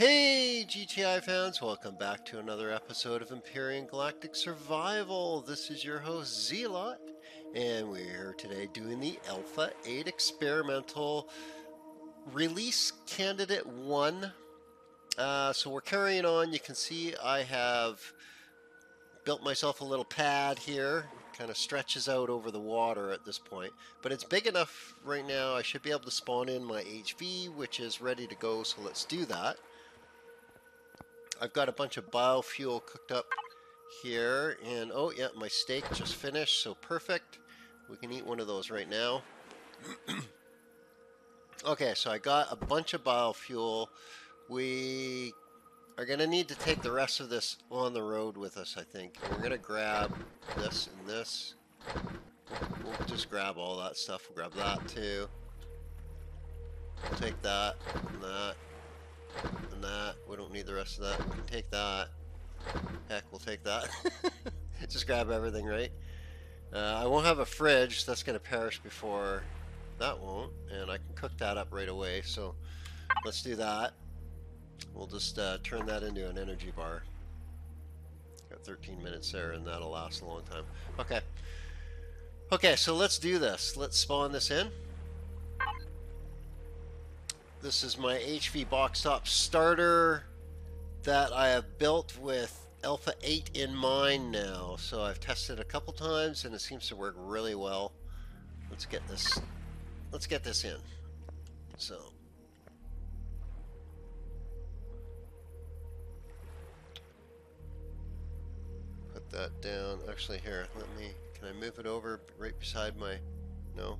Hey, GTI fans, welcome back to another episode of Empyrion Galactic Survival. This is your host, Zealot, and we're here today doing the Alpha 8 Experimental Release Candidate 1. Uh, so we're carrying on. You can see I have built myself a little pad here. Kind of stretches out over the water at this point. But it's big enough right now. I should be able to spawn in my HV, which is ready to go, so let's do that. I've got a bunch of biofuel cooked up here. And, oh, yeah, my steak just finished, so perfect. We can eat one of those right now. okay, so I got a bunch of biofuel. We are going to need to take the rest of this on the road with us, I think. we're going to grab this and this. We'll just grab all that stuff. We'll grab that, too. We'll take that and that and that. We don't need the rest of that. We can take that. Heck, we'll take that. Just grab everything, right? Uh, I won't have a fridge. That's going to perish before that won't. And I can cook that up right away. So let's do that. We'll just uh, turn that into an energy bar. Got 13 minutes there, and that'll last a long time. Okay. Okay, so let's do this. Let's spawn this in. This is my HV box top starter that I have built with Alpha 8 in mind now. So I've tested a couple times and it seems to work really well. Let's get this let's get this in. So put that down. Actually here, let me can I move it over right beside my no?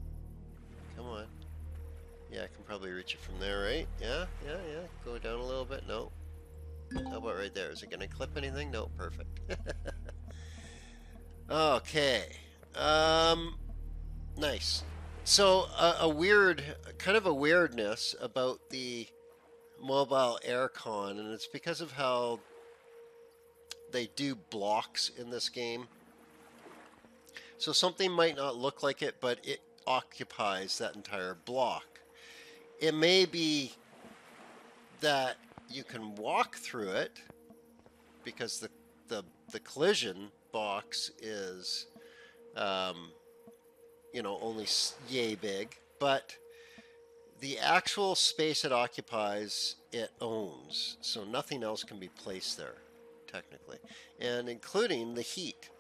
Yeah, I can probably reach it from there, right? Yeah, yeah, yeah. Go down a little bit. No. How about right there? Is it going to clip anything? No, perfect. okay. Um, nice. So, uh, a weird, kind of a weirdness about the mobile aircon, and it's because of how they do blocks in this game. So something might not look like it, but it occupies that entire block it may be that you can walk through it because the the, the collision box is um, you know only yay big but the actual space it occupies it owns. So nothing else can be placed there technically and including the heat.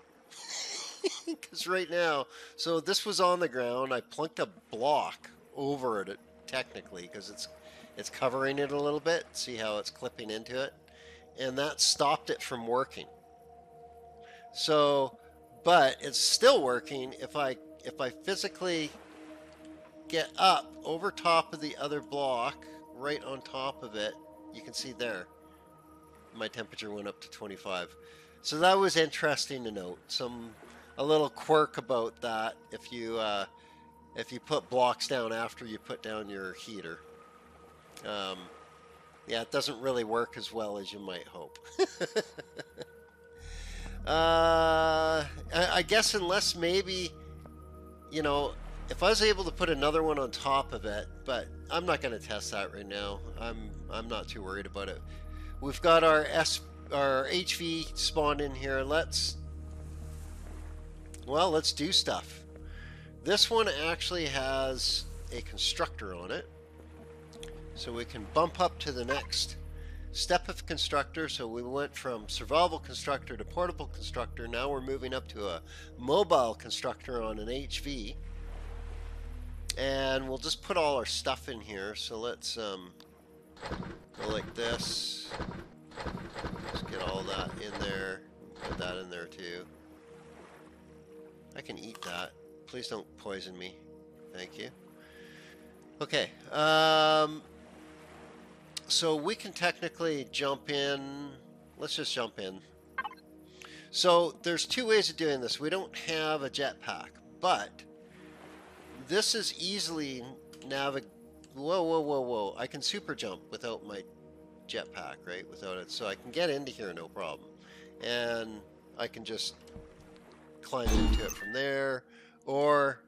Because right now so this was on the ground I plunked a block over it technically because it's it's covering it a little bit. See how it's clipping into it? And that stopped it from working. So, but it's still working if I if I physically get up over top of the other block, right on top of it, you can see there. My temperature went up to 25. So that was interesting to note. Some a little quirk about that if you uh, if you put blocks down after you put down your heater. Um, yeah, it doesn't really work as well as you might hope. uh, I, guess unless maybe, you know, if I was able to put another one on top of it, but I'm not going to test that right now. I'm I'm not too worried about it. We've got our S our HV spawned in here. Let's well, let's do stuff. This one actually has a constructor on it. So we can bump up to the next step of constructor. So we went from survival constructor to portable constructor. Now we're moving up to a mobile constructor on an HV. And we'll just put all our stuff in here. So let's um, go like this. Let's get all that in there. Put that in there too. I can eat that. Please don't poison me. Thank you. Okay. Um, so we can technically jump in. Let's just jump in. So there's two ways of doing this. We don't have a jetpack, but this is easily navig. Whoa, whoa, whoa, whoa! I can super jump without my jetpack, right? Without it, so I can get into here no problem, and I can just climb into it from there or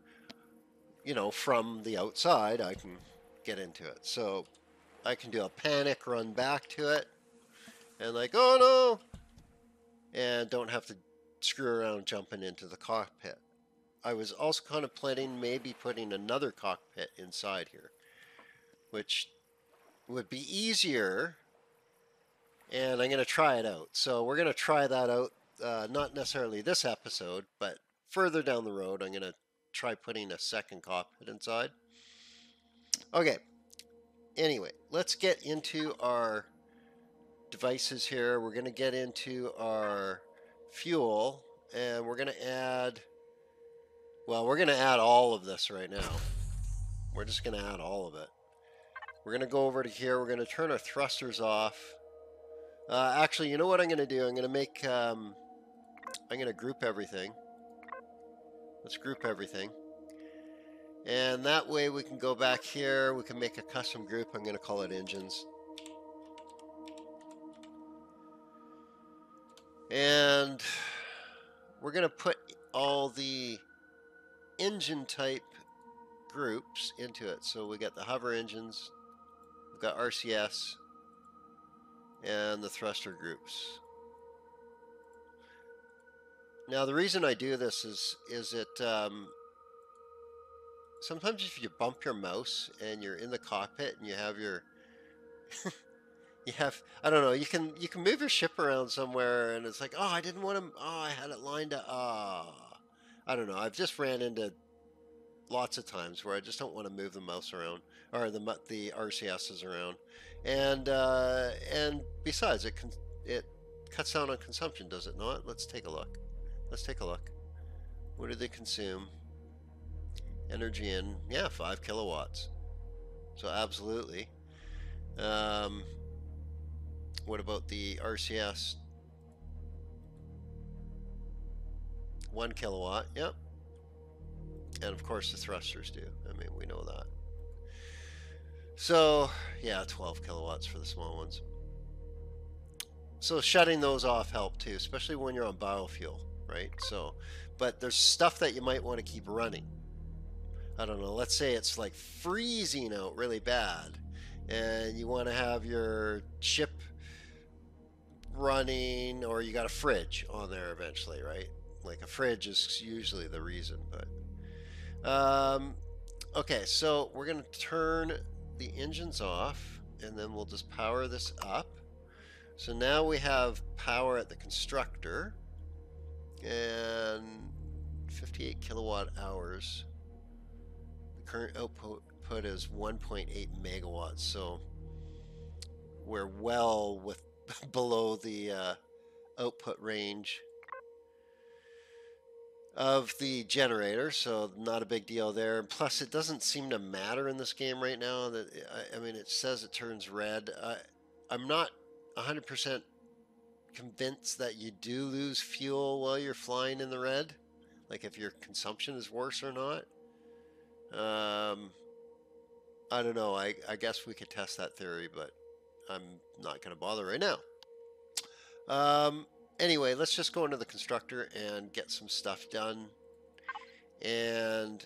you know from the outside I can get into it so I can do a panic run back to it and like, oh no, and don't have to screw around jumping into the cockpit. I was also contemplating maybe putting another cockpit inside here, which would be easier. And I'm going to try it out. So we're going to try that out, uh, not necessarily this episode, but further down the road, I'm going to try putting a second cockpit inside. Okay. Anyway, let's get into our devices here. We're going to get into our fuel and we're going to add well, we're going to add all of this right now. We're just going to add all of it. We're going to go over to here. We're going to turn our thrusters off. Uh, actually, you know what I'm going to do? I'm going to make, um, I'm going to group everything. Let's group everything. And that way we can go back here. We can make a custom group. I'm going to call it engines. And we're going to put all the engine type groups into it. So we got the hover engines, we've got RCS, and the thruster groups. Now the reason I do this is is it um, sometimes if you bump your mouse and you're in the cockpit and you have your you have I don't know you can you can move your ship around somewhere and it's like oh I didn't want to oh I had it lined up ah. Oh I don't know. I've just ran into lots of times where I just don't want to move the mouse around or the the RCSs around, and uh, and besides, it it cuts down on consumption, does it not? Let's take a look. Let's take a look. What do they consume? Energy in yeah, five kilowatts. So absolutely. Um, what about the RCS? One kilowatt, yep. And of course the thrusters do. I mean, we know that. So, yeah, 12 kilowatts for the small ones. So shutting those off help too, especially when you're on biofuel, right? So, but there's stuff that you might want to keep running. I don't know, let's say it's like freezing out really bad and you want to have your ship running or you got a fridge on there eventually, right? Like a fridge is usually the reason, but um, okay. So we're gonna turn the engines off, and then we'll just power this up. So now we have power at the constructor, and 58 kilowatt hours. The current output is 1.8 megawatts, so we're well with below the uh, output range of the generator, so not a big deal there. Plus, it doesn't seem to matter in this game right now. That I, I mean, it says it turns red. I, I'm not 100% convinced that you do lose fuel while you're flying in the red, like if your consumption is worse or not. Um, I don't know. I, I guess we could test that theory, but I'm not going to bother right now. Um, anyway, let's just go into the constructor and get some stuff done. And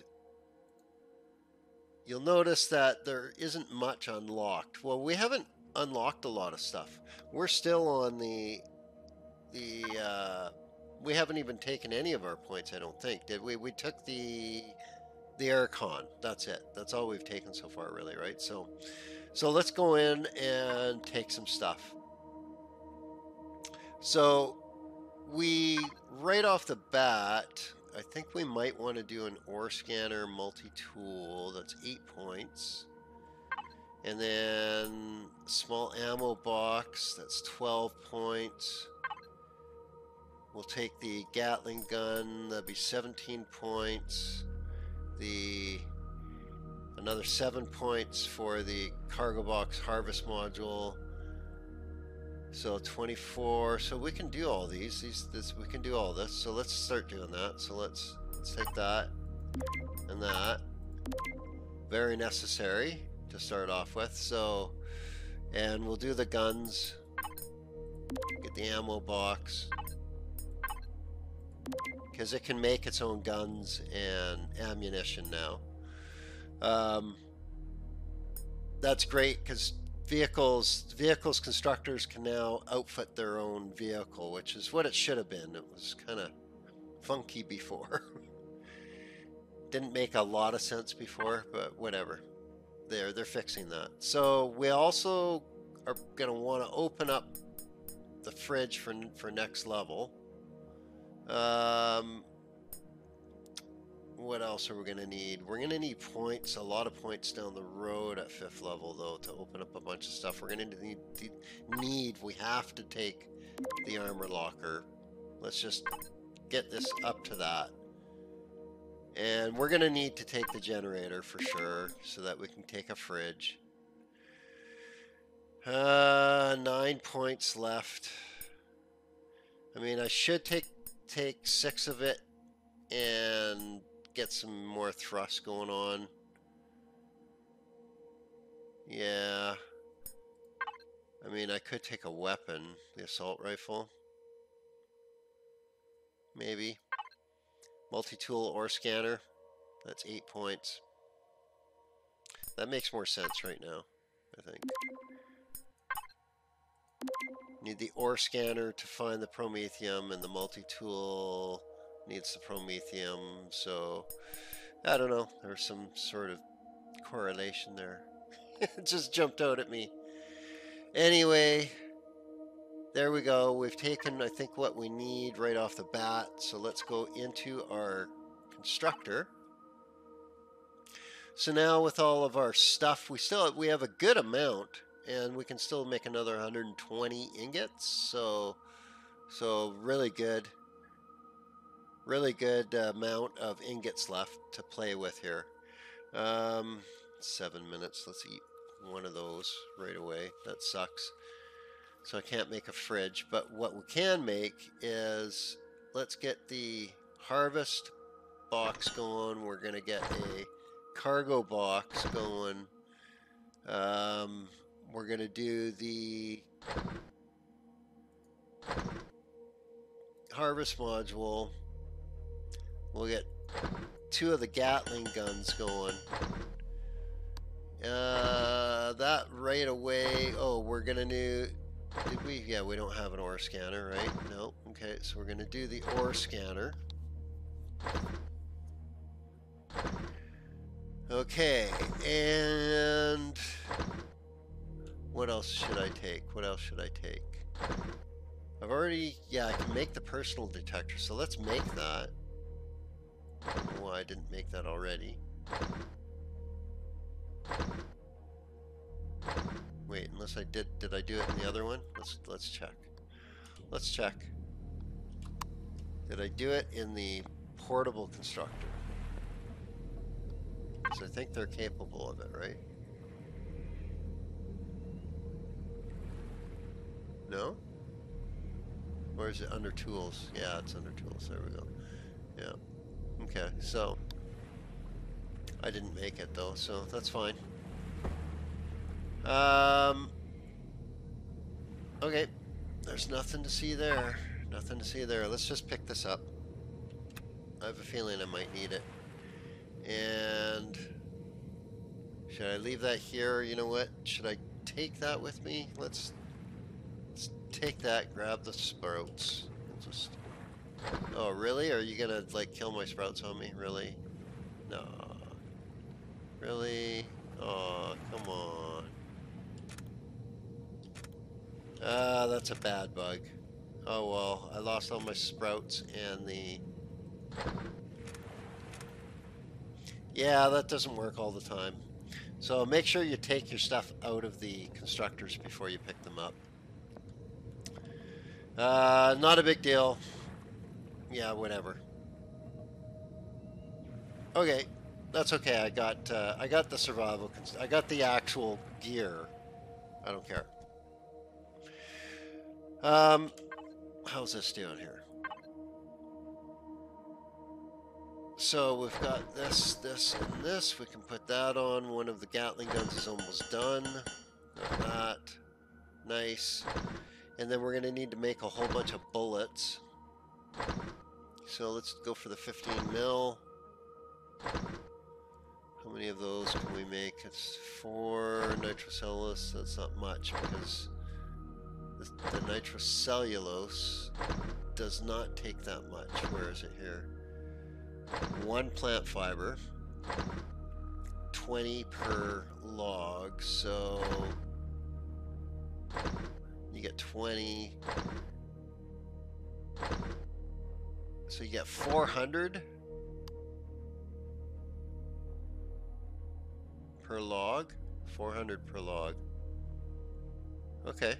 you'll notice that there isn't much unlocked. Well, we haven't unlocked a lot of stuff. We're still on the the uh, we haven't even taken any of our points. I don't think did we? We took the the aircon. That's it. That's all we've taken so far, really, right? So, so let's go in and take some stuff. So we, right off the bat, I think we might want to do an ore scanner multi-tool. That's eight points. And then small ammo box, that's 12 points. We'll take the Gatling gun, that'd be 17 points. The another 7 points for the cargo box harvest module. So 24. So we can do all these. These this we can do all this. So let's start doing that. So let's let's take that and that. Very necessary to start off with. So and we'll do the guns. Get the ammo box. Because it can make its own guns and ammunition now. Um, that's great because vehicles vehicles constructors can now outfit their own vehicle, which is what it should have been. It was kind of funky before. Didn't make a lot of sense before, but whatever. They're they're fixing that. So we also are going to want to open up the fridge for for next level. Um, what else are we going to need? We're going to need points, a lot of points down the road at fifth level, though, to open up a bunch of stuff. We're going to need, need, we have to take the armor locker. Let's just get this up to that. And we're going to need to take the generator for sure, so that we can take a fridge. Uh, nine points left. I mean, I should take take six of it and get some more thrust going on. Yeah. I mean, I could take a weapon, the assault rifle. Maybe. Multi-tool or scanner. That's eight points. That makes more sense right now, I think. Need the ore scanner to find the promethium and the multi-tool needs the promethium, so I don't know. There's some sort of correlation there. it just jumped out at me. Anyway, there we go. We've taken, I think, what we need right off the bat. So let's go into our constructor. So now with all of our stuff, we still have, we have a good amount, and we can still make another 120 ingots. So, so really good really good uh, amount of ingots left to play with here. Um, seven minutes. Let's eat one of those right away. That sucks. So I can't make a fridge. But what we can make is let's get the harvest box going. We're going to get a cargo box going. Um, we're going to do the harvest module We'll get two of the Gatling guns going. Uh, that right away. Oh, we're gonna do. Did we? Yeah, we don't have an ore scanner, right? No. Okay, so we're gonna do the ore scanner. Okay, and what else should I take? What else should I take? I've already, yeah, I can make the personal detector, so let's make that. Why I didn't make that already. Wait, unless I did, did I do it in the other one? Let's, let's check. Let's check. Did I do it in the portable constructor? Because I think they're capable of it, right? No? Or is it under tools? Yeah, it's under tools. There we go. Yeah. Okay, so I didn't make it though, so that's fine. Um, okay, there's nothing to see there. Nothing to see there. Let's just pick this up. I have a feeling I might need it. And should I leave that here? You know what? Should I take that with me? Let's, let's take that, grab the sprouts. We'll just Oh, really? Are you gonna, like, kill my sprouts homie? Really? No. Really? Oh, come on. Ah, uh, that's a bad bug. Oh well, I lost all my sprouts and the... Yeah, that doesn't work all the time. So make sure you take your stuff out of the constructors before you pick them up. Uh, not a big deal yeah, whatever. Okay, that's okay. I got uh, I got the survival. I got the actual gear. I don't care. Um, how's this doing here? So we've got this, this, and this. We can put that on. One of the Gatling guns is almost done. That. Nice. And then we're going to need to make a whole bunch of bullets. So let's go for the 15 mil. How many of those can we make? It's four nitrocellulose. That's not much because the, the nitrocellulose does not take that much. Where is it here? One plant fiber. 20 per log, so you get 20. So you get 400 per log. 400 per log. Okay.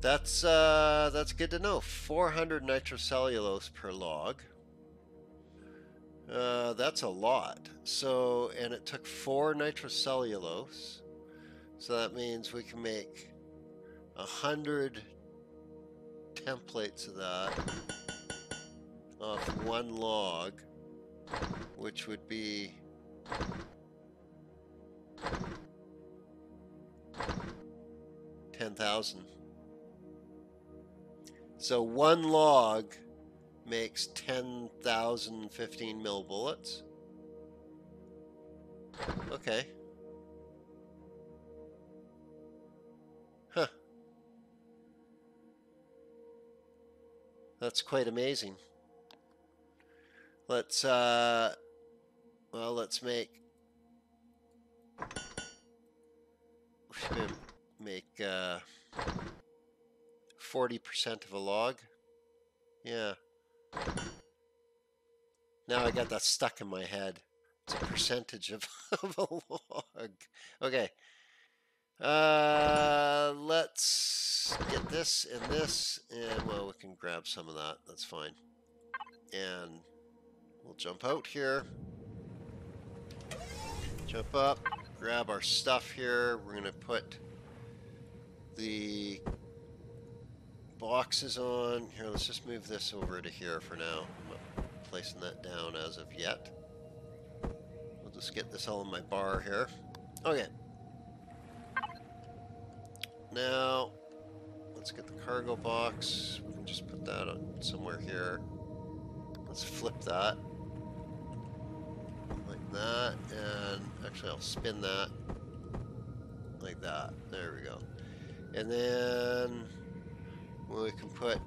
That's uh, that's good to know. 400 nitrocellulose per log. Uh, that's a lot. So, and it took four nitrocellulose. So that means we can make a hundred templates of that off one log, which would be ten thousand. So one log makes 10,000 15 mil bullets. Okay. That's quite amazing. Let's, uh, well, let's make, make, uh, 40% of a log. Yeah. Now I got that stuck in my head. It's a percentage of, of a log. Okay. Uh, let's get this and this, and well, we can grab some of that. That's fine. And we'll jump out here. Jump up, grab our stuff here. We're going to put the boxes on. Here, let's just move this over to here for now. I'm not placing that down as of yet. We'll just get this all in my bar here. Okay. Now, let's get the cargo box. We can just put that on somewhere here. Let's flip that. Like that. And actually, I'll spin that. Like that. There we go. And then we can put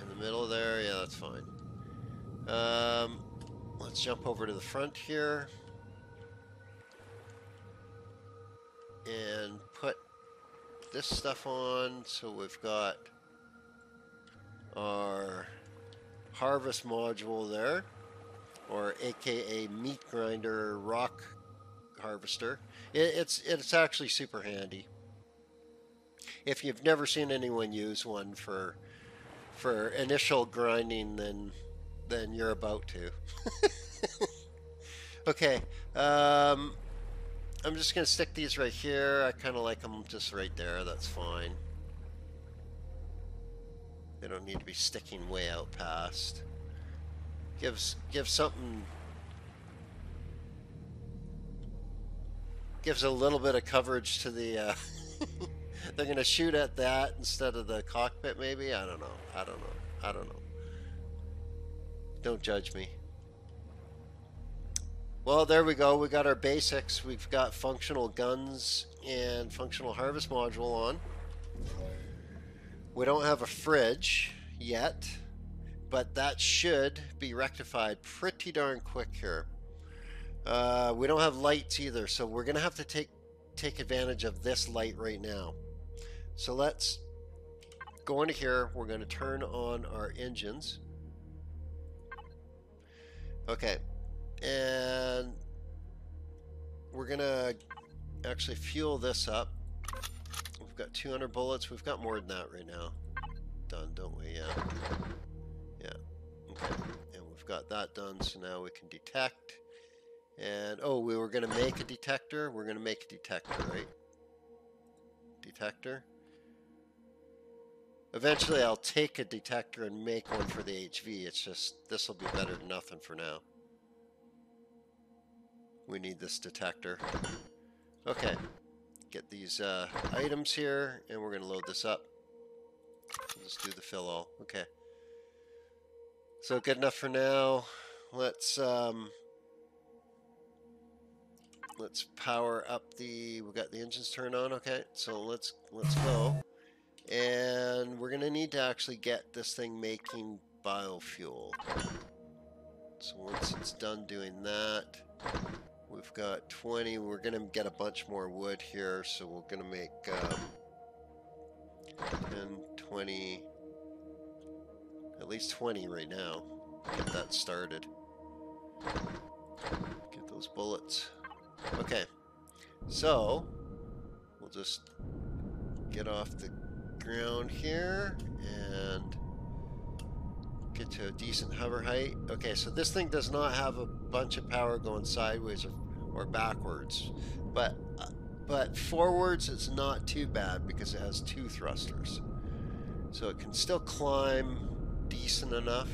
in the middle there. Yeah, that's fine. Um, let's jump over to the front here and put this stuff on. So we've got our harvest module there, or AKA meat grinder rock harvester. It, it's it's actually super handy if you've never seen anyone use one for for initial grinding, then then you're about to. okay, um, I'm just gonna stick these right here. I kind of like them just right there. That's fine. They don't need to be sticking way out past. Gives gives something gives a little bit of coverage to the. Uh, They're gonna shoot at that instead of the cockpit, maybe? I don't know. I don't know. I don't know. Don't judge me. Well, there we go. We got our basics. We've got functional guns and functional harvest module on. We don't have a fridge yet, but that should be rectified pretty darn quick here. Uh, we don't have lights either, so we're going to have to take take advantage of this light right now. So let's go into here. We're going to turn on our engines. Okay. And we're going to actually fuel this up. We've got 200 bullets. We've got more than that right now. Done, don't we? Yeah. Yeah. Okay. And we've got that done, so now we can detect. And, oh, we were going to make a detector. We're going to make a detector, right? Detector. Eventually I'll take a detector and make one for the HV. It's just, this will be better than nothing for now. We need this detector. Okay. Get these uh, items here, and we're going to load this up. Let's do the fill all. Okay. So good enough for now. Let's um, let's power up the. We got the engines turned on. Okay, so let's let's go. And we're gonna need to actually get this thing making biofuel. So once it's done doing that, we've got 20. We're gonna get a bunch more wood here, so we're gonna make um, 10, 20, at least 20 right now. Get that started. Get those bullets. Okay, so we'll just get off the ground here and get to a decent hover height. Okay, so this thing does not have a bunch of power going sideways or, or backwards, but uh, but forwards it's not too bad because it has two thrusters. So it can still climb decent enough.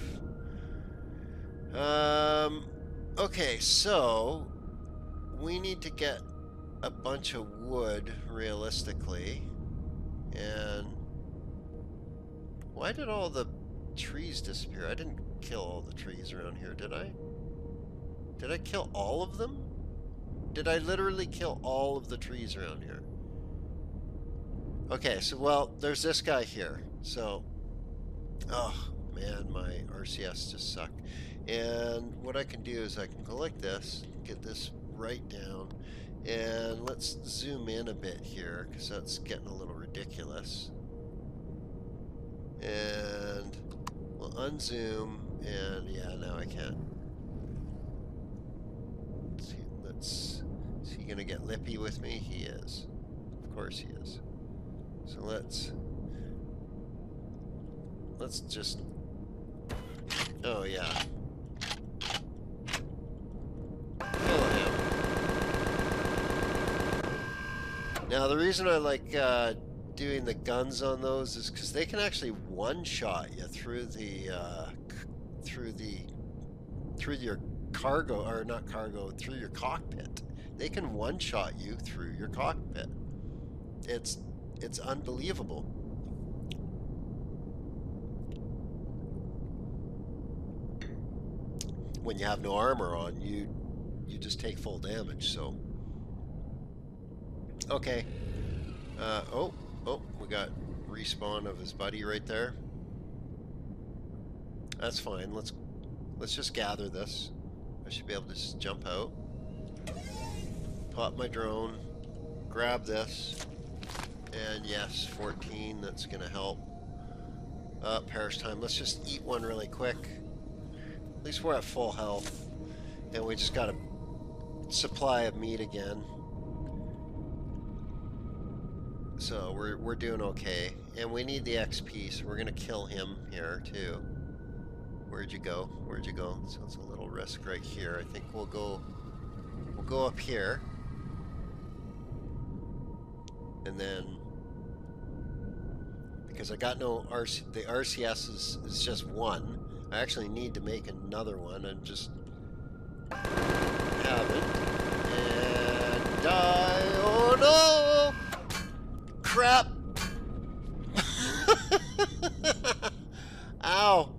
Um, okay, so we need to get a bunch of wood realistically. And why did all the trees disappear? I didn't kill all the trees around here, did I? Did I kill all of them? Did I literally kill all of the trees around here? Okay, so, well, there's this guy here. So, oh, man, my RCS just suck. And what I can do is I can collect this, get this right down, and let's zoom in a bit here, because that's getting a little ridiculous. And we'll unzoom, and yeah, now I can. Let's see, let's, is he to get lippy with me? He is. Of course he is. So let's, let's just, oh yeah. Now the reason I like uh, doing the guns on those is because they can actually one-shot you through the uh, through the through your cargo or not cargo through your cockpit. They can one-shot you through your cockpit. It's it's unbelievable. When you have no armor on, you you just take full damage. So okay. Uh, oh, oh, we got respawn of his buddy right there. That's fine. Let's let's just gather this. I should be able to just jump out. Pop my drone. Grab this. And yes, 14, that's going to help. Uh, perish time. Let's just eat one really quick. At least we're at full health. And we just got a supply of meat again. So we're, we're doing okay. And we need the XP, so we're going to kill him here too. Where'd you go? Where'd you go? So it's a little risk right here. I think we'll go we'll go up here. And then because I got no RC the RCS is, is just one. I actually need to make another one and just have it. And die. Crap! Ow!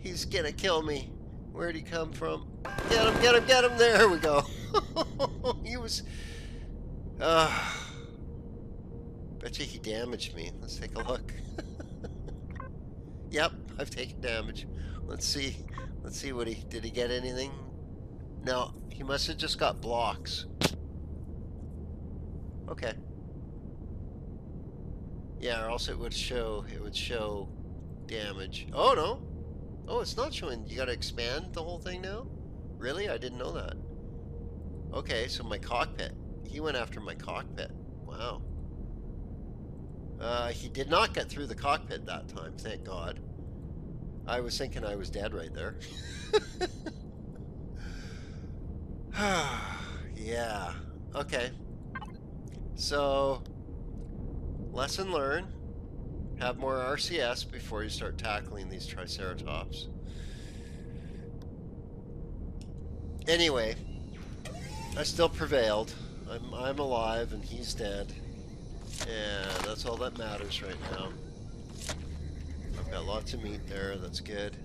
He's gonna kill me. Where'd he come from? Get him, get him, get him! There we go. he was... Uh, bet you he damaged me. Let's take a look. yep, I've taken damage. Let's see. Let's see what he... Did he get anything? No, he must have just got blocks. Okay. Yeah, or else it would show... It would show damage. Oh, no! Oh, it's not showing. You gotta expand the whole thing now? Really? I didn't know that. Okay, so my cockpit. He went after my cockpit. Wow. Uh, he did not get through the cockpit that time, thank God. I was thinking I was dead right there. yeah. Okay. So, lesson learned have more RCS before you start tackling these Triceratops. Anyway, I still prevailed. I'm, I'm alive and he's dead. And that's all that matters right now. I've got lots of meat there, that's good.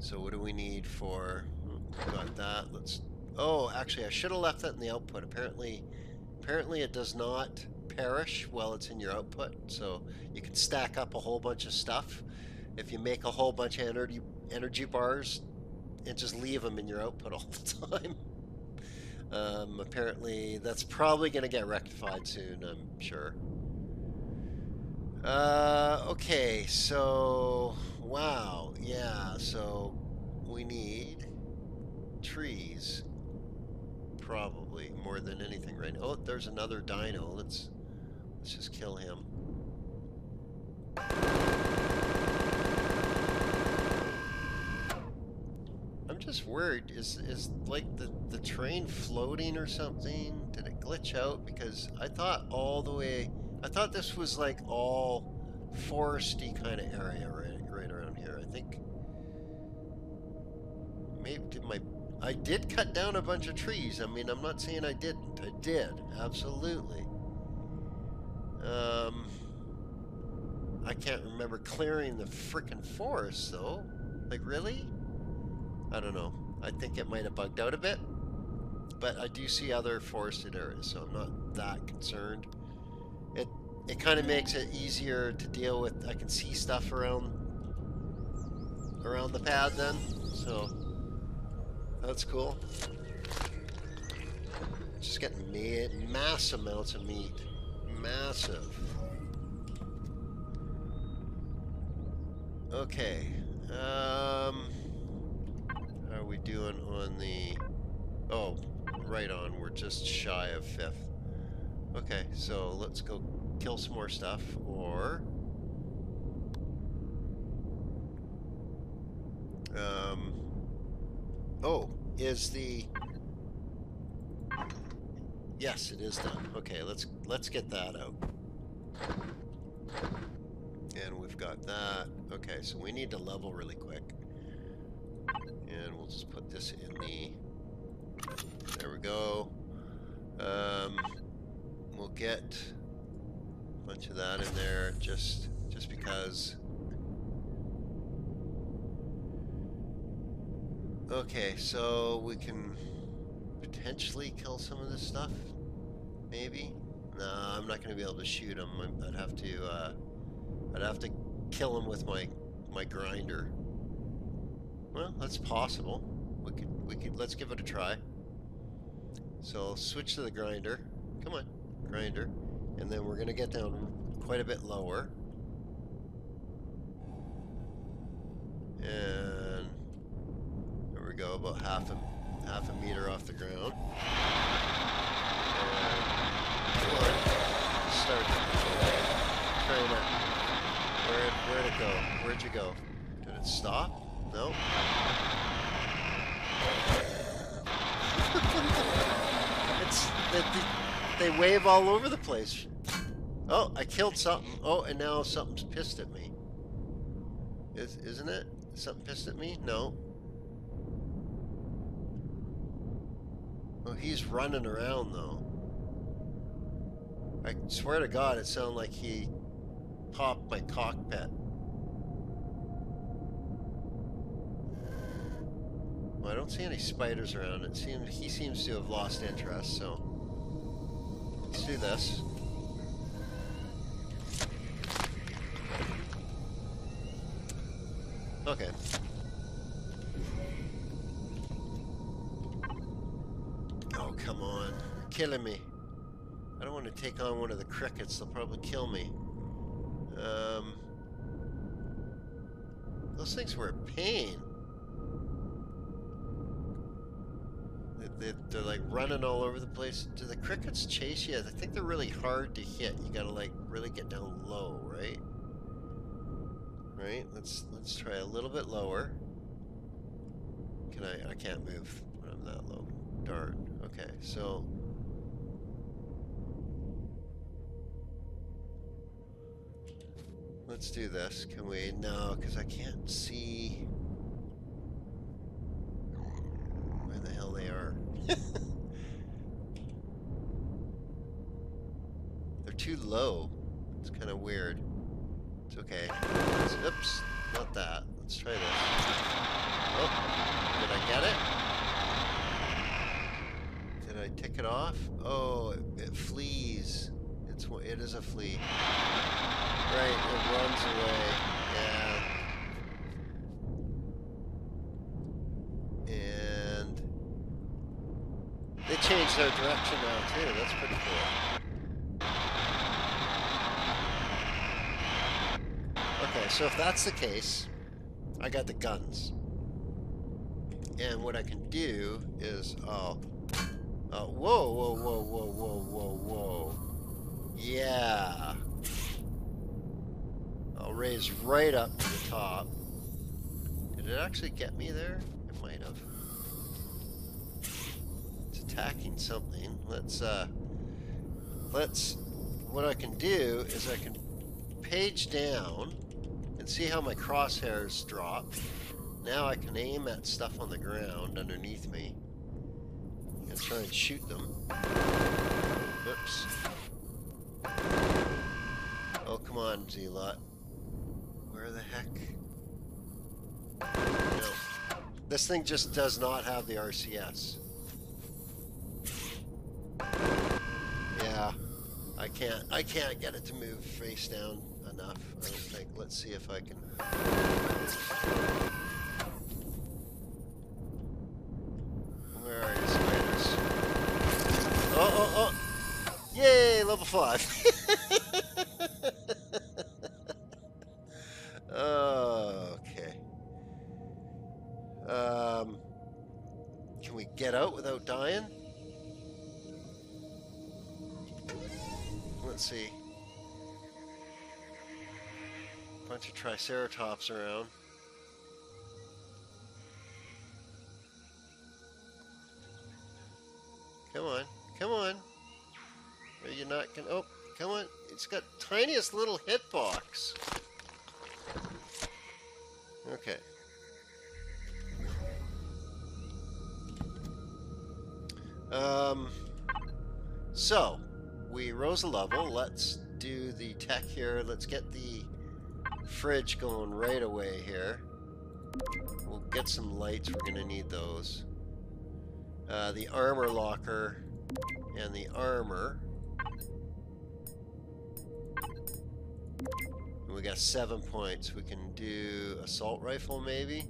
So what do we need for... Oh, got that. Let's... Oh, actually, I should have left that in the output. Apparently, apparently it does not perish while it's in your output. So you can stack up a whole bunch of stuff. If you make a whole bunch of energy energy bars and just leave them in your output all the time. Um, apparently, that's probably going to get rectified soon, I'm sure. Uh, okay, so, wow, yeah, so we need trees, probably, more than anything right now. Oh, there's another dino. Let's, let's just kill him. I'm just worried. Is is like the the train floating or something? Did it glitch out? Because I thought all the way. I thought this was like all foresty kind of area right right around here. I think maybe did my I did cut down a bunch of trees. I mean, I'm not saying I didn't. I did absolutely. Um, I can't remember clearing the freaking forest though. Like really? I don't know. I think it might have bugged out a bit. But I do see other forested areas, so I'm not that concerned. It it kind of makes it easier to deal with. I can see stuff around around the pad then, so that's cool. Just getting mass amounts of meat, massive. Okay. Um how are we doing on the... Oh, right on. We're just shy of fifth. Okay, so let's go kill some more stuff, or... Um... Oh, is the... Yes, it is done. Okay, let's let's get that out. And we've got that. Okay, so we need to level really quick and we'll just put this in the there we go um, we'll get a bunch of that in there just just because okay so we can potentially kill some of this stuff maybe no I'm not gonna be able to shoot them I'd have to uh, I'd have to kill them with my my grinder well, that's possible. We could, we could, let's give it a try. So I'll switch to the grinder. Come on, grinder. And then we're going to get down quite a bit lower. And there we go, about half a, half a meter off the ground. Where'd it go? Where'd you go? Did it stop? No. it's they, they wave all over the place. Oh, I killed something. Oh, and now something's pissed at me. Is isn't it? Something pissed at me? No. Oh, he's running around though. I swear to God, it sounded like he popped my cockpit. Well, I don't see any spiders around. It seems he seems to have lost interest, so let's do this. Okay. Oh, come on. You're killing me. I don't want to take on one of the crickets. They'll probably kill me. Um, those things were a pain. They, they're like running all over the place. Do the crickets chase you? I think they're really hard to hit. You gotta like really get down low, right? Right. Let's let's try a little bit lower. Can I? I can't move when I'm that low. Darn. Okay. So. Let's do this. Can we? No, because I can't see. Where the hell they are. They're too low. It's kind of weird. It's okay. Let's, oops, not that. Let's try this. Oh, did I get it? Did I tick it off? Oh, it, it flees. It's it is a flea. Right, it runs away. Yeah. And they changed their direction now too. That's pretty cool. Okay, so if that's the case, I got the guns. And what I can do is, oh, uh, whoa, whoa, whoa, whoa, whoa, whoa, whoa. Yeah. I'll raise right up to the top. Did it actually get me there? It might have. It's attacking something. Let's, uh, let's, what I can do is I can page down and see how my crosshairs drop. Now I can aim at stuff on the ground underneath me and try and shoot them. Oops. Come on, Zealot. Where the heck? No. This thing just does not have the RCS. Yeah. I can't I can't get it to move face down enough, I don't think. Let's see if I can Where are you, spiders? Oh, oh, oh! Yay, level 5! get out without dying? Let's see. Bunch of Triceratops around. Come on, come on. Are you not gonna? Oh, come on. It's got tiniest little hitbox. A level. Let's do the tech here. Let's get the fridge going right away here. We'll get some lights. We're going to need those. Uh, the armor locker and the armor. And we got seven points. We can do assault rifle maybe.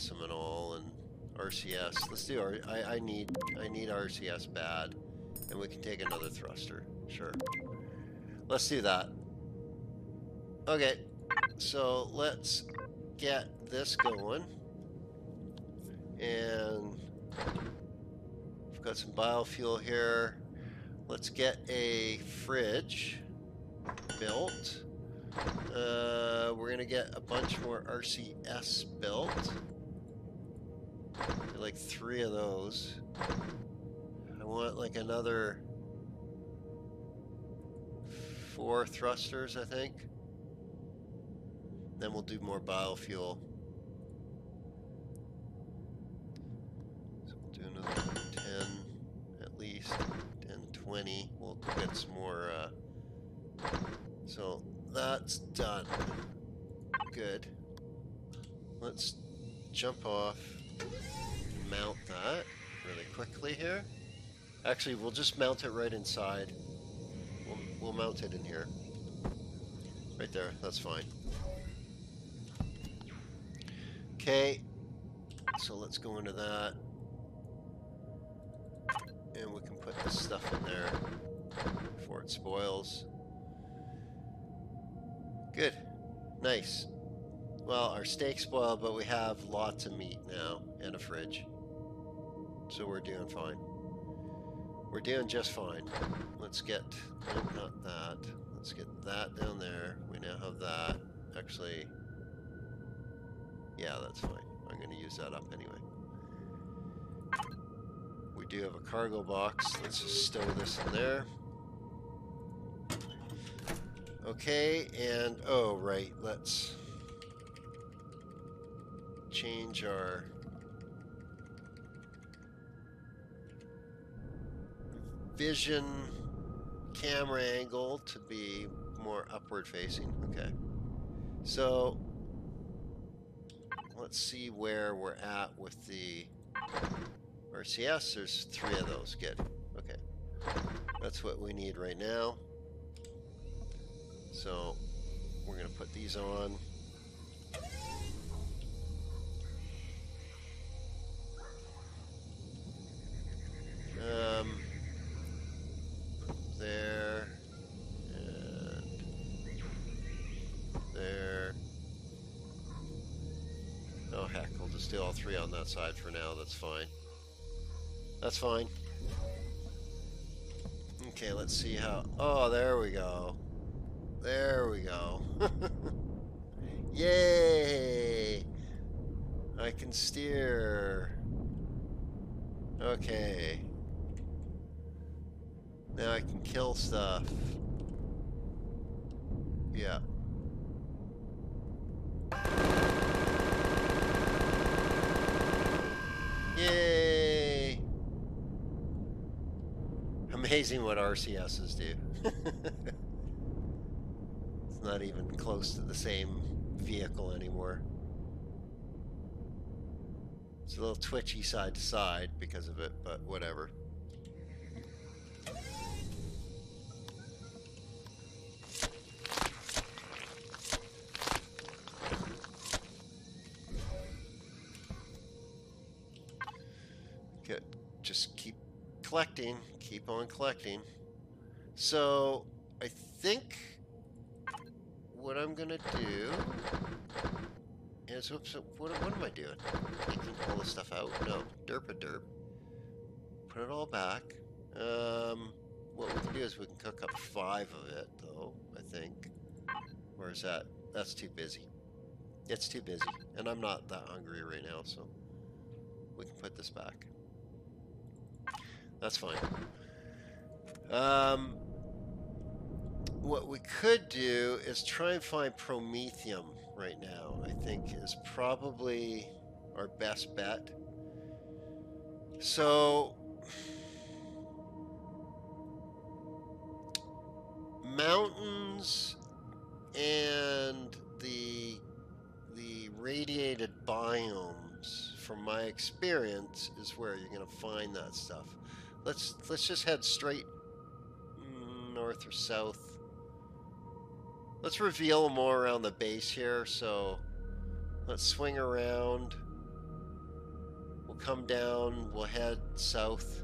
Awesome and all, and RCS. Let's do R. I, I need I need RCS bad, and we can take another thruster. Sure. Let's do that. Okay, so let's get this going. And we've got some biofuel here. Let's get a fridge built. Uh, we're gonna get a bunch more RCS built. Like three of those. I want like another four thrusters, I think. Then we'll do more biofuel. So we'll do another 10 at least. 10, 20. We'll get some more. Uh... so that's done. Good. Let's jump off, mount that really quickly here. Actually, we'll just mount it right inside. We'll, we'll mount it in here. Right there, that's fine. Okay, so let's go into that. And we can put this stuff in there before it spoils. Good. Nice. Well, our steak spoiled, but we have lots of meat now and a fridge. So we're doing fine. We're doing just fine. Let's get, not that. Let's get that down there. We now have that. Actually, yeah, that's fine. I'm going to use that up anyway. We do have a cargo box. Let's just stow this in there. Okay, and oh, right, let's change our vision camera angle to be more upward facing. Okay. So let's see where we're at with the RCS. There's three of those. Good. Okay. That's what we need right now. So we're going to put these on. Um, there and there. Oh heck, we'll just do all three on that side for now. That's fine. That's fine. Okay, let's see how... Oh, there we go. There we go. Yay! I can steer. Okay. Now I can kill stuff. Yeah. Yay! Amazing what RCSs do. it's not even close to the same vehicle anymore. It's a little twitchy side to side because of it, but whatever. Good. Just keep collecting. Keep on collecting. So, I think what I'm gonna do is, oops, what, what am I doing? Taking all this stuff out? No, derp a derp. Put it all back. Um, what we can do is we can cook up five of it, though, I think. Or is that? That's too busy. It's too busy, and I'm not that hungry right now, so we can put this back. That's fine. Um, what we could do is try and find promethium right now. I think is probably our best bet. So mountains and the the radiated biomes from my experience is where you're going to find that stuff let's let's just head straight north or south let's reveal more around the base here so let's swing around we'll come down we'll head south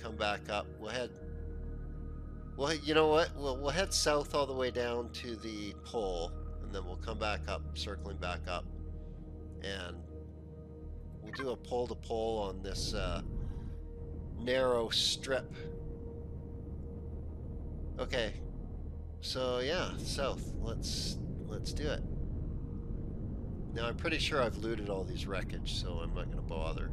come back up we'll head well, you know what? We'll, we'll head south all the way down to the pole, and then we'll come back up, circling back up, and we'll do a pole to pole on this uh, narrow strip. Okay, so yeah, south. Let's let's do it. Now I'm pretty sure I've looted all these wreckage, so I'm not going to bother.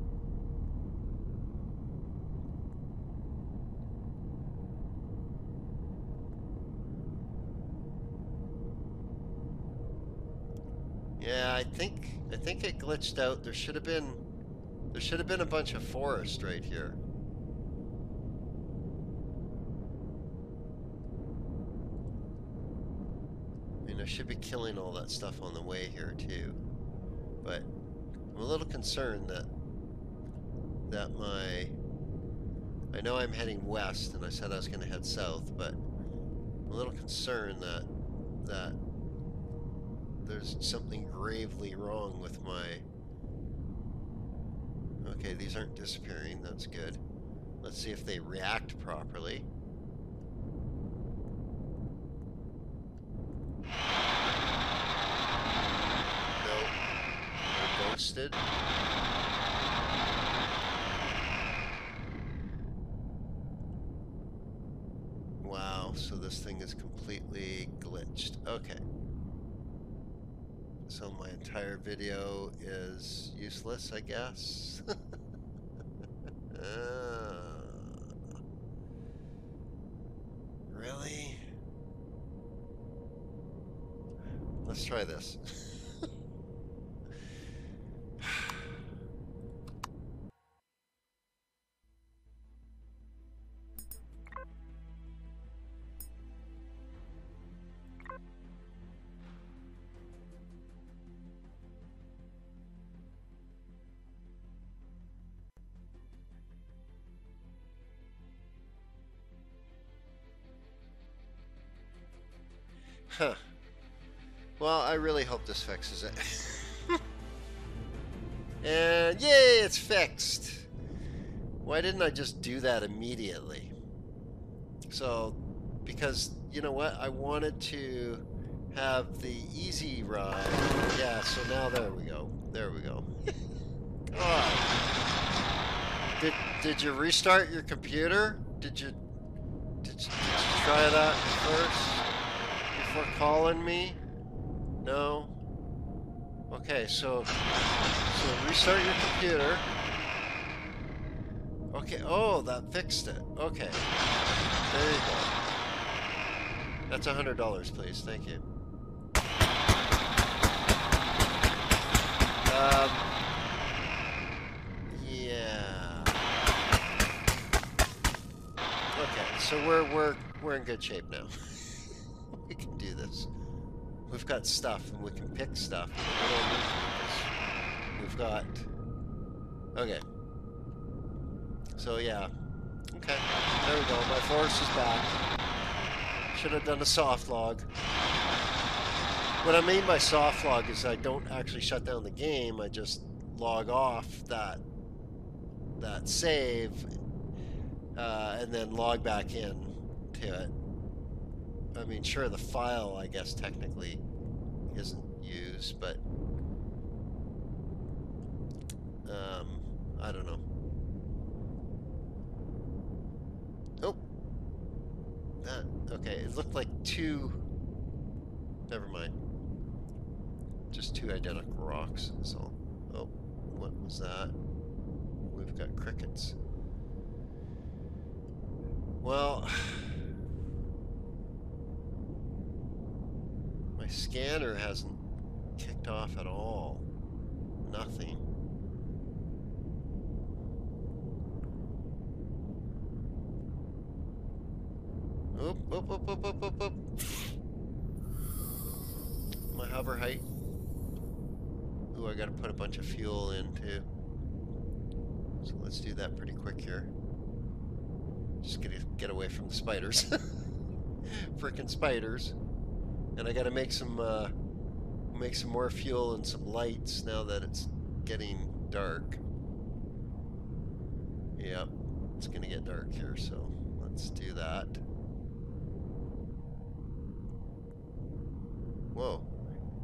Yeah, I think I think it glitched out. There should have been there should have been a bunch of forest right here. I should be killing all that stuff on the way here too. But I'm a little concerned that that my I know I'm heading west and I said I was going to head south, but I'm a little concerned that that there's something gravely wrong with my... Okay, these aren't disappearing, that's good. Let's see if they react properly. No. Wow, so this thing is completely glitched. Okay. So my entire video is useless, I guess. uh, really? Let's try this. hope this fixes it. and yay, it's fixed. Why didn't I just do that immediately? So, because, you know what? I wanted to have the easy ride. Yeah, so now there we go. There we go. Did, did you restart your computer? Did you, did you, did you try that first before calling me? No? Okay, so, so restart your computer. Okay, oh, that fixed it. Okay. There you go. That's a hundred dollars, please. Thank you. Um, yeah. Okay, so we're we're we're in good shape now. we can do this. We've got stuff, and we can pick stuff. We have got. Okay. So yeah. Okay. There we go. My force is back. Should have done a soft log. What I mean by soft log is I don't actually shut down the game. I just log off that that save uh, and then log back in to it. I mean, sure, the file, I guess, technically isn't used, but um, I don't know. Oh, that okay. It looked like two. Never mind. Just two identical rocks. So, oh, what was that? We've got crickets. Well, my scanner hasn't kicked off at all. Nothing. Oop, oop, oop, oop, oop, oop, oop. My hover height. Ooh, I gotta put a bunch of fuel in too. So let's do that pretty quick here. Just gonna get away from the spiders. Freaking spiders. And I gotta make some uh, make some more fuel and some lights now that it's getting dark. Yep, it's gonna get dark here, so let's do that. Whoa,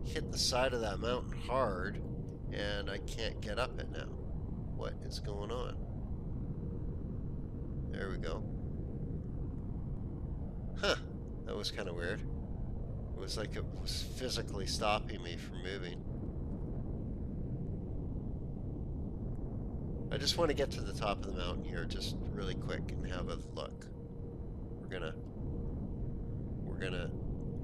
hit the side of that mountain hard, and I can't get up it now. What is going on? There we go. Huh, that was kind of weird. It was like it was physically stopping me from moving. I just want to get to the top of the mountain here just really quick and have a look. We're gonna... We're gonna...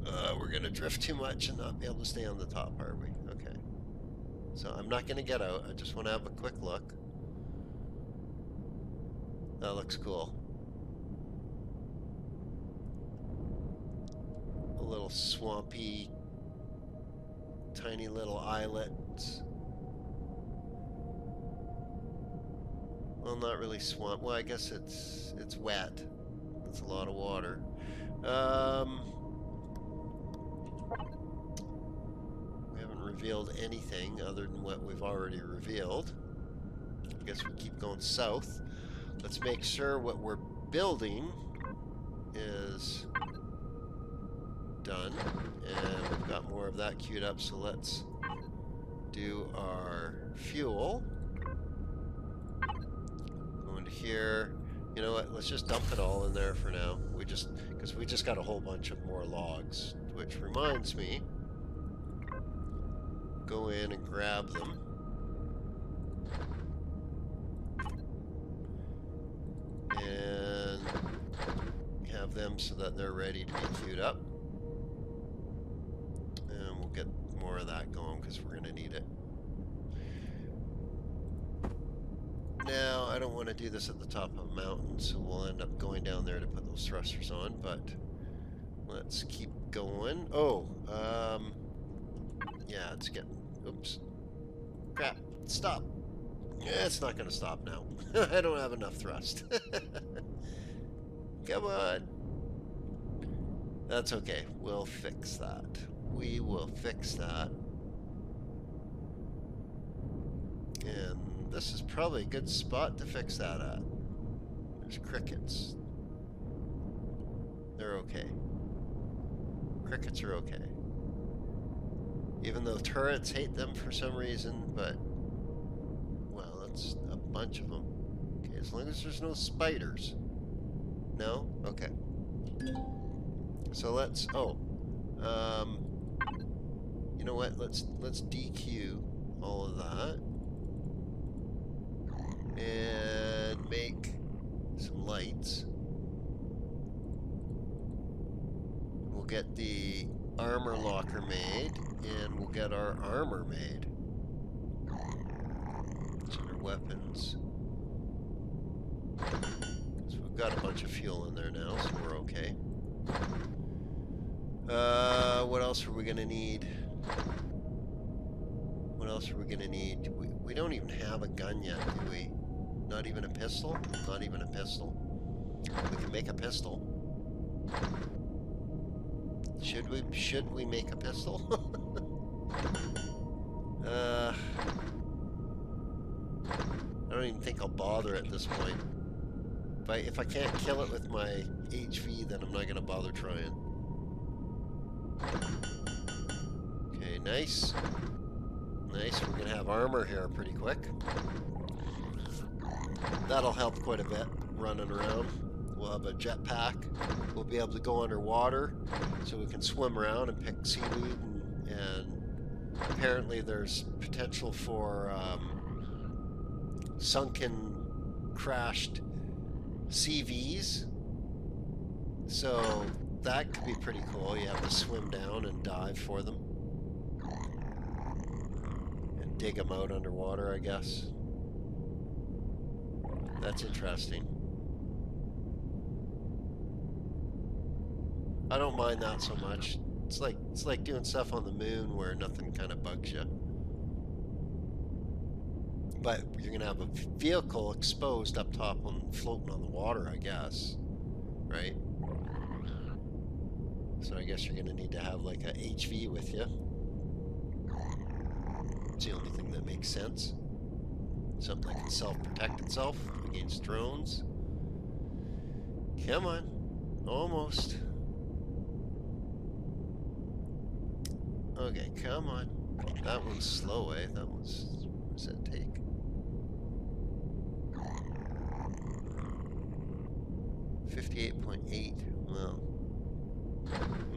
Uh, we're gonna drift too much and not be able to stay on the top, are we? Okay. So I'm not gonna get out, I just want to have a quick look. That looks cool. A little swampy, tiny little islet. Well, not really swamp. Well, I guess it's it's wet. It's a lot of water. Um, we haven't revealed anything other than what we've already revealed. I guess we keep going south. Let's make sure what we're building is done. And we've got more of that queued up, so let's do our fuel. Go into here. You know what, let's just dump it all in there for now. We just, because we just got a whole bunch of more logs. Which reminds me, go in and grab them. and have them so that they're ready to be queued up. And we'll get more of that going because we're going to need it. Now, I don't want to do this at the top of a mountain, so we'll end up going down there to put those thrusters on, but let's keep going. Oh, um, yeah, it's getting, oops, crap, stop. Yeah, it's not going to stop now. I don't have enough thrust. Come on. That's okay. We'll fix that. We will fix that. And this is probably a good spot to fix that at. There's crickets. They're okay. Crickets are okay. Even though turrets hate them for some reason, but... Well, that's a bunch of them. Okay, as long as there's no spiders. No? Okay. So let's... Oh. Um... You know what? Let's let's DQ all of that. And make some lights. We'll get the armor locker made, and we'll get our armor made. Weapons. So we've got a bunch of fuel in there now, so we're okay. Uh, what else are we gonna need? Else are we gonna need? We, we don't even have a gun yet, do we? Not even a pistol? Not even a pistol. We can make a pistol. Should we should we make a pistol? uh I don't even think I'll bother at this point. If I, if I can't kill it with my HV, then I'm not going to bother trying. Okay, nice. Nice, we're to have armor here pretty quick. That'll help quite a bit, running around. We'll have a jetpack. We'll be able to go underwater, so we can swim around and pick seaweed. And, and apparently there's potential for um, sunken, crashed CVs. So that could be pretty cool. You have to swim down and dive for them. Dig them out underwater, I guess. That's interesting. I don't mind that so much. It's like it's like doing stuff on the moon where nothing kind of bugs you. But you're gonna have a vehicle exposed up top and floating on the water, I guess, right? So I guess you're gonna need to have like a HV with you. The only thing that makes sense. Something that can self-protect itself against drones. Come on, almost. Okay, come on. That one's slow, eh? That one's... What does that take? Fifty-eight point eight. Well,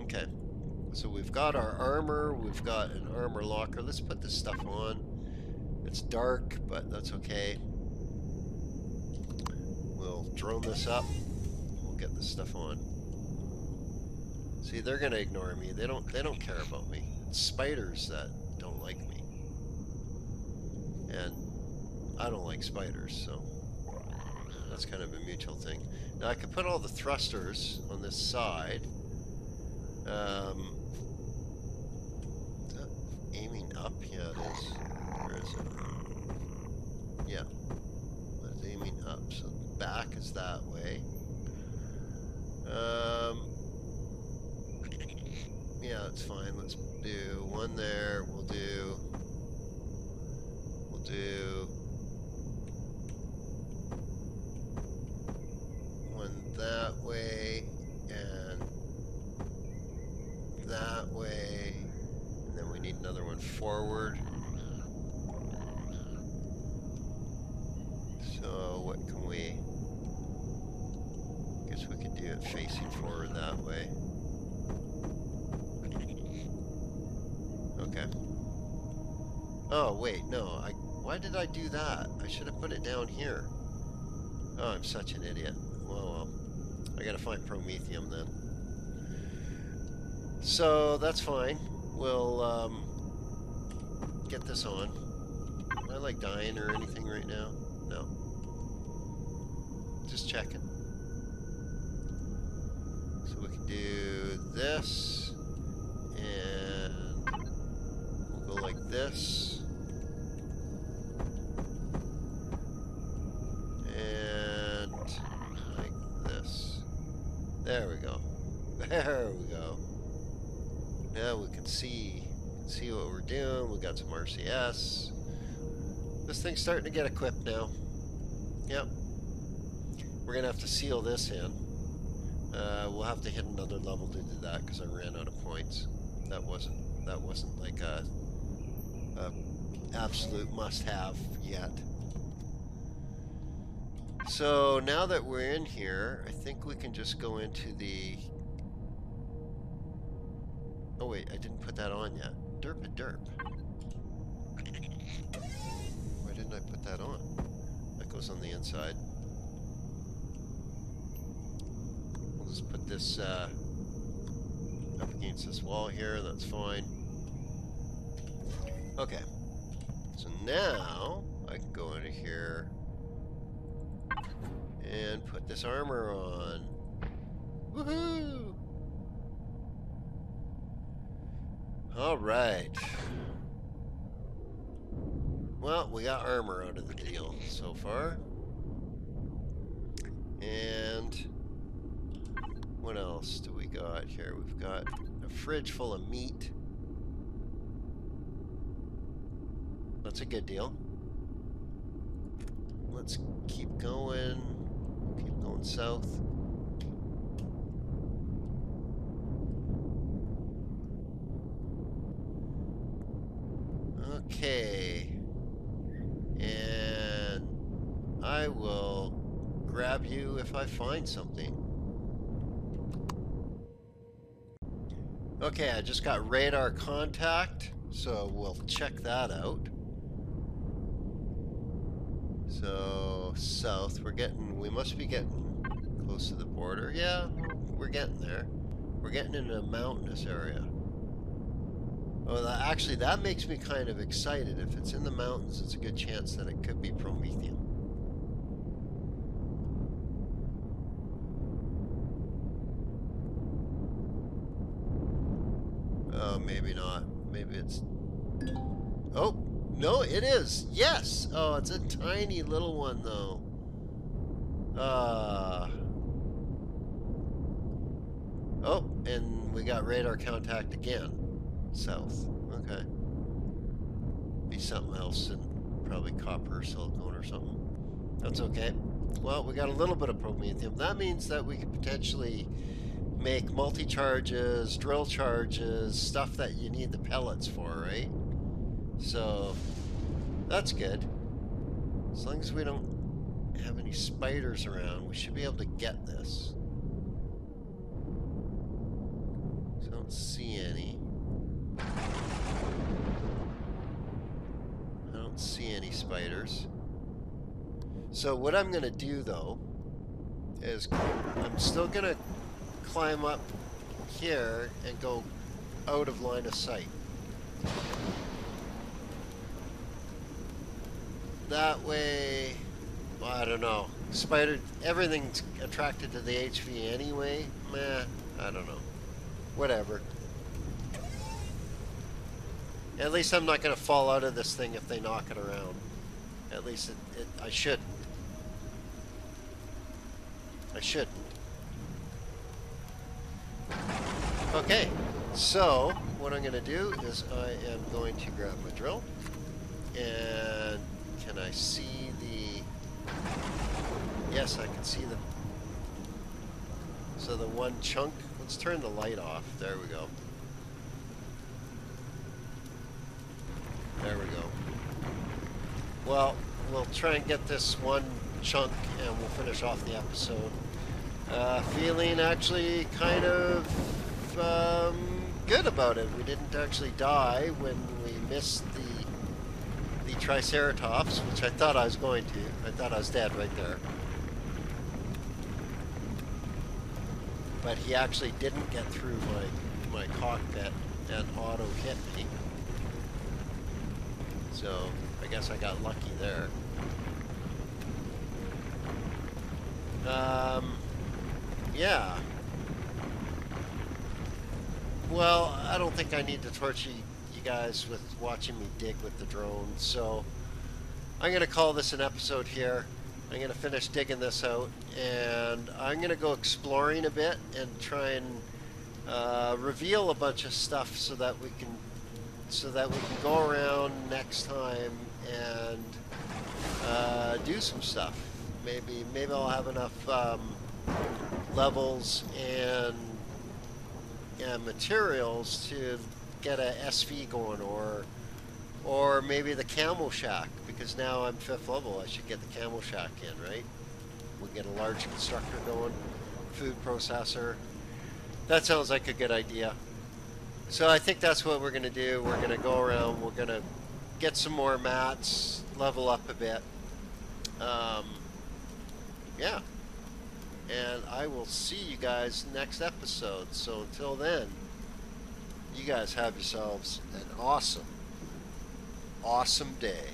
okay. So we've got our armor. We've got an armor locker. Let's put this stuff on. It's dark, but that's okay. We'll drone this up. We'll get this stuff on. See, they're gonna ignore me. They don't. They don't care about me. It's spiders that don't like me, and I don't like spiders. So that's kind of a mutual thing. Now I could put all the thrusters on this side. Um, is that aiming up? Yeah, it is. Where is it? Yeah, it's aiming up. So the back is that way. Um, yeah, that's fine. Let's do one there. We'll do. We'll do. One that way and that way. And then we need another one forward. So what can we? Guess we could do it facing forward that way. Okay. Oh, wait, no. I. Why did I do that? I should have put it down here. Oh, I'm such an idiot. Well, well. I gotta find Promethium then. So, that's fine. We'll, um, get this on. Am I, like, dying or anything right now? Get equipped now. Yep. We're gonna have to seal this in. Uh, we'll have to hit another level to do that because I ran out of points. That wasn't that wasn't like a, a absolute must-have yet. So now that we're in here, I think we can just go into the... Oh wait, I didn't put that on yet. Derp a derp. Why didn't I put that on? That goes on the inside. We'll just put this uh, up against this wall here, that's fine. Okay. So now, I can go into here and put this armor on. Woohoo! Alright. Well, we got armor out of the deal so far. And what else do we got here? We've got a fridge full of meat. That's a good deal. Let's keep going. Keep going south. Okay. And I will grab you if I find something. Okay, I just got radar contact, so we'll check that out. So, south, we're getting, we must be getting close to the border. Yeah, we're getting there. We're getting into a mountainous area. Oh, that, actually, that makes me kind of excited. If it's in the mountains, it's a good chance that it could be Promethium. Oh, maybe not. Maybe it's... Oh, no, it is. Yes. Oh, it's a tiny little one, though. Uh... Oh, and we got radar contact again. South. Okay. Be something else and probably copper or silicone or something. That's okay. Well, we got a little bit of promethium. That means that we could potentially make multi-charges, drill charges, stuff that you need the pellets for, right? So, that's good. As long as we don't have any spiders around, we should be able to get this. I don't see any. I don't see any spiders. So what I'm going to do, though, is I'm still going to climb up here and go out of line of sight. That way, well, I don't know. Spider, everything's attracted to the HV anyway. Meh, I don't know. Whatever. At least I'm not going to fall out of this thing if they knock it around. At least it, it, I shouldn't. I shouldn't. Okay, so what I'm going to do is I am going to grab my drill. And can I see the... Yes, I can see the... So the one chunk... Let's turn the light off. There we go. There we go. Well, we'll try and get this one chunk and we'll finish off the episode. Uh, feeling actually kind of um, good about it. We didn't actually die when we missed the Triceratops, which I thought I was going to. I thought I was dead right there. But he actually didn't get through my, my cockpit and auto hit me. So I guess I got lucky there. Um, yeah. Well, I don't think I need to torture you guys with watching me dig with the drone, so I'm going to call this an episode here. I'm going to finish digging this out, and I'm going to go exploring a bit and try and uh, reveal a bunch of stuff so that we can so that we can go around next time and uh, do some stuff. Maybe maybe I'll have enough um, levels and and materials to get a SV going, or or maybe the Camel Shack because now I'm fifth level. I should get the Camel Shack in, right? We get a large constructor going, food processor. That sounds like a good idea. So I think that's what we're going to do. We're going to go around. We're going to get some more mats, level up a bit. Um, yeah. And I will see you guys next episode. So until then, you guys have yourselves an awesome, awesome day.